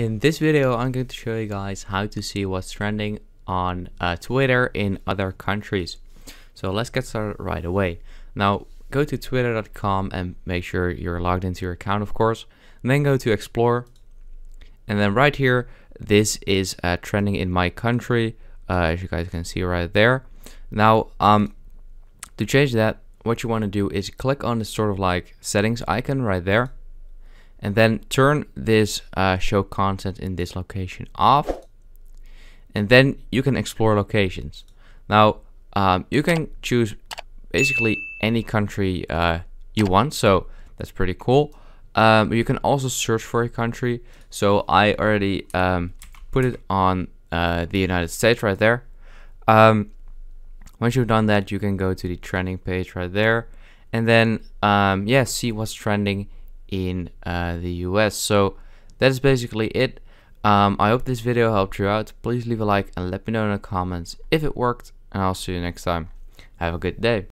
In this video, I'm going to show you guys how to see what's trending on uh, Twitter in other countries. So let's get started right away. Now, go to twitter.com and make sure you're logged into your account, of course. And then go to explore. And then right here, this is uh, trending in my country, uh, as you guys can see right there. Now, um, to change that, what you want to do is click on the sort of like settings icon right there and then turn this uh, show content in this location off and then you can explore locations. Now um, you can choose basically any country uh, you want so that's pretty cool. Um, you can also search for a country. So I already um, put it on uh, the United States right there. Um, once you've done that you can go to the trending page right there. And then um, yeah see what's trending in uh, the US. So that is basically it. Um, I hope this video helped you out. Please leave a like and let me know in the comments if it worked. And I'll see you next time. Have a good day.